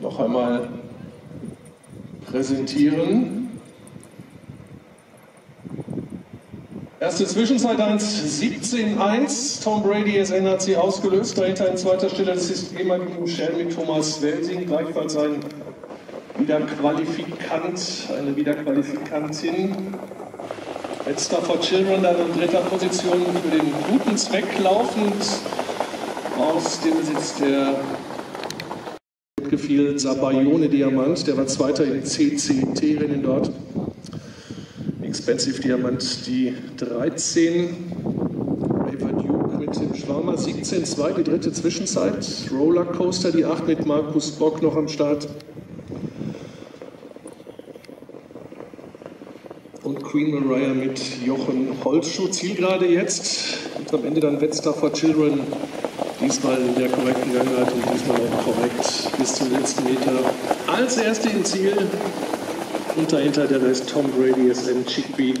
noch einmal präsentieren. Erste Zwischenzeit 1, 17-1. Tom Brady hat sie ausgelöst. Dahinter in zweiter Stelle das ist ehemalige Michel mit Thomas Welsing, gleichfalls ein Wiederqualifikant, eine Wiederqualifikantin. Letzter for Children dann in dritter Position für den guten Zweck laufend. Aus dem Besitz der gefiel Sabayone Diamant, der war Zweiter im CCT-Rennen dort. Expensive Diamant die 13. Paper Duke mit dem Schwarmer 17-2, die dritte Zwischenzeit. Rollercoaster die 8 mit Markus Bock noch am Start. Und Queen Mariah mit Jochen Holzschuh. Zielgerade jetzt. Und am Ende dann Wetzlar for Children. Diesmal in der korrekten Gangart und diesmal auch korrekt bis zum letzten Meter. Als erste im Ziel und dahinter der Rest Tom Brady, SN Chickpea